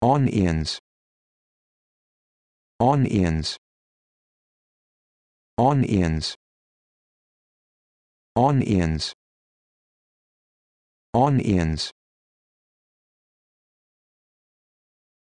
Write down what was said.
onions. Onions. Onions. Onions. Onions.